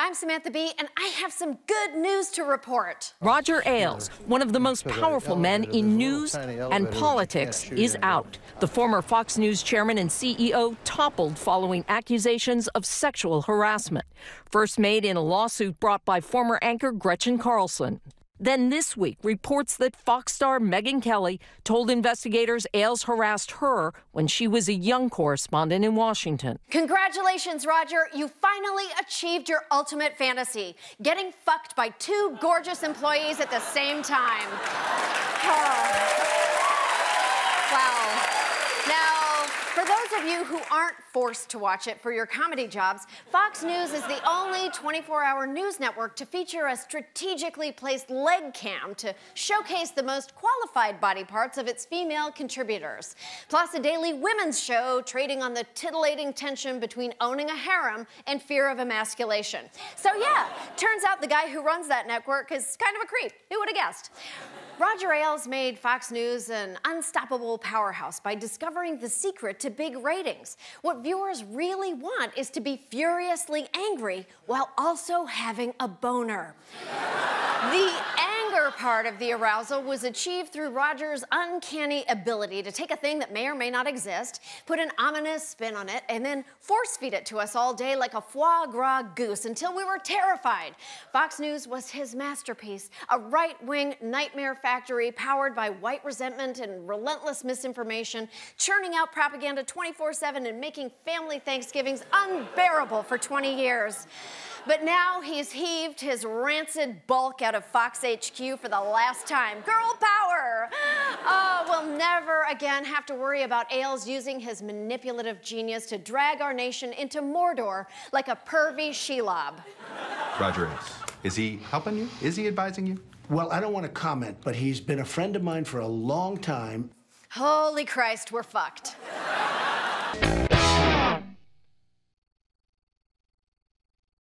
I'm Samantha Bee, and I have some good news to report. Roger Ailes, one of the most powerful men in news and politics, is out. The former Fox News chairman and CEO toppled following accusations of sexual harassment, first made in a lawsuit brought by former anchor Gretchen Carlson. Then this week, reports that Fox star Megyn Kelly told investigators Ailes harassed her when she was a young correspondent in Washington. Congratulations, Roger. You finally achieved your ultimate fantasy getting fucked by two gorgeous employees at the same time. wow. For those of you who aren't forced to watch it for your comedy jobs, Fox News is the only 24 hour news network to feature a strategically placed leg cam to showcase the most qualified body parts of its female contributors. Plus, a daily women's show trading on the titillating tension between owning a harem and fear of emasculation. So, yeah, turns out the guy who runs that network is kind of a creep. Who would have guessed? Roger Ailes made Fox News an unstoppable powerhouse by discovering the secret to big ratings. What viewers really want is to be furiously angry while also having a boner. the anger part of the arousal was achieved through Roger's uncanny ability to take a thing that may or may not exist, put an ominous spin on it, and then force feed it to us all day like a foie gras goose until we were terrified. Fox News was his masterpiece, a right wing nightmare factory powered by white resentment and relentless misinformation, churning out propaganda 24 7 and making family Thanksgivings unbearable for 20 years. But now he's heaved his rancid bulk out of Fox HQ for the last time. Girl power! Oh, we'll never again have to worry about Ailes using his manipulative genius to drag our nation into Mordor like a pervy Shelob. Roger Ailes. Is he helping you? Is he advising you? Well, I don't want to comment, but he's been a friend of mine for a long time. Holy Christ, we're fucked.